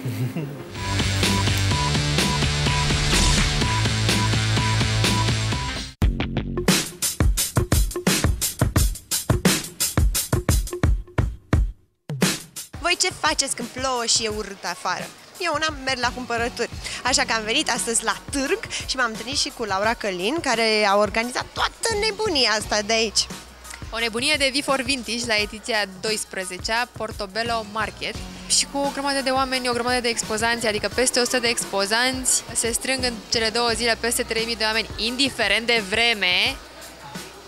Voi ce faceți când plouă și e urât afară? Eu una merg la cumpărături. Așa că am venit astăzi la târg și m-am întâlnit și cu Laura Călin, care a organizat toată nebunia asta de aici. O nebunie de V4 Vintage la ediția 12-a, Portobello Market și cu o grămadă de oameni, o grămadă de expozanți, adică peste 100 de expozanți, se strâng în cele două zile peste 3000 de oameni, indiferent de vreme,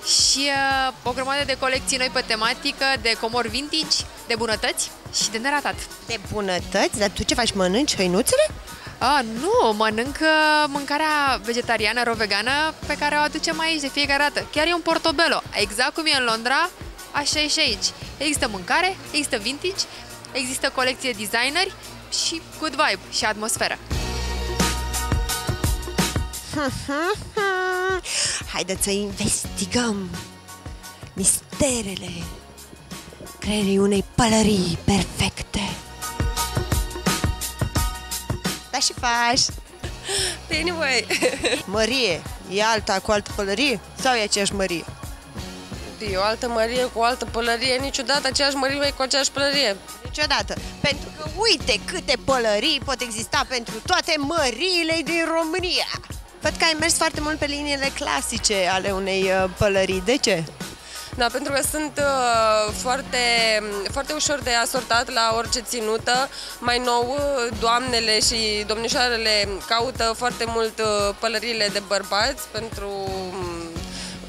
și uh, o grămadă de colecții noi pe tematică, de comori vintage, de bunătăți și de neratat. De bunătăți? Dar tu ce faci? Mănânci hăinuțele? Ah, nu, mănânc uh, mâncarea vegetariană, ro-vegană, pe care o aducem aici de fiecare dată. Chiar e un portobello. Exact cum e în Londra, așa e și aici. Există mâncare, există vintage, există colecție designeri și good vibe și atmosferă. Haideți să investigăm misterele creierii unei pălării perfecte. Da și faci? Anyway, Mărie, e alta cu altă pălărie? Sau e aceeași mărie? E o altă mărie cu o altă pălărie, niciodată aceeași mărime cu aceeași pălărie. Niciodată. Pentru că uite câte pălării pot exista pentru toate măriile din România. Văd că ai mers foarte mult pe liniile clasice ale unei uh, pălării. De ce? Da, pentru că sunt uh, foarte, foarte ușor de asortat la orice ținută. Mai nou, uh, doamnele și domnișoarele caută foarte mult uh, pălăriile de bărbați pentru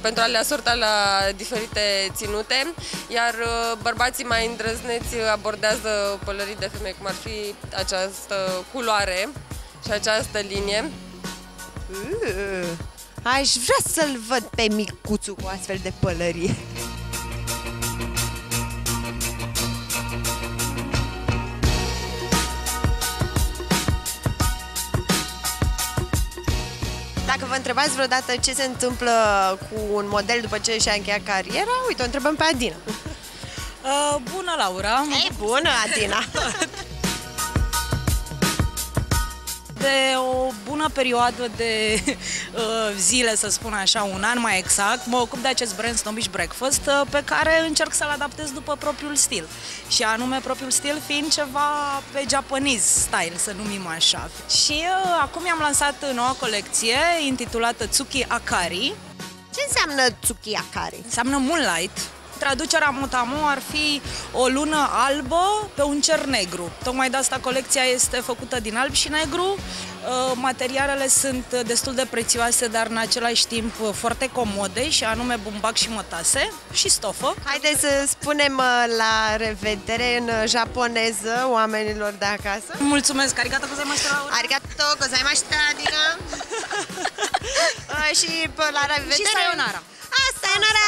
pentru a le asorta la diferite ținute, iar uh, bărbații mai îndrăzneți abordează pălării de femei, cum ar fi această culoare și această linie. Uh, aș vrea să-l văd pe micuțul cu astfel de pălărie. Dacă vă întrebați vreodată ce se întâmplă cu un model după ce și-a încheiat cariera, uite, o întrebăm pe Adina. Uh, bună, Laura! Ei, bună, Adina! bună perioadă de uh, zile, să spun așa, un an mai exact, mă ocup de acest brand Snobbish Breakfast, uh, pe care încerc să-l adaptez după propriul stil. Și anume, propriul stil fiind ceva pe Japanese style, să numim așa. Și uh, acum i-am lansat noua colecție, intitulată Tsuki Akari. Ce înseamnă Tsukiyakari? Înseamnă Moonlight. Traducerea mutamo ar fi o lună albă pe un cer negru. Tocmai de asta colecția este făcută din alb și negru. Uh, Materialele sunt destul de prețioase, dar în același timp foarte comode, și anume bumbac și mătase și stofă. Haideți să spunem uh, la revedere în uh, japoneză oamenilor de acasă. Mulțumesc, arigato gozaimasu, Laura. Arigato gozaimashita, Adina! Uh, și pă, la revedere! Și sayonara. Ah, sayonara!